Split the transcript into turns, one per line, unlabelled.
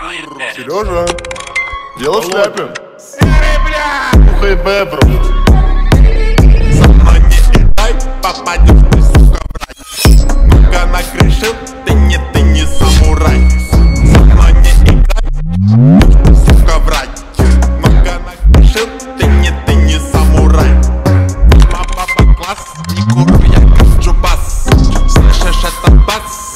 Сережа,
дело в шляпе.
Серый, бля!
Ухай, бебру.
Со мной не летай, попадешь ты, сука, в рай. Много нагрешил, ты не, ты не самурай. Со мной не играй, Слышишь, это бас?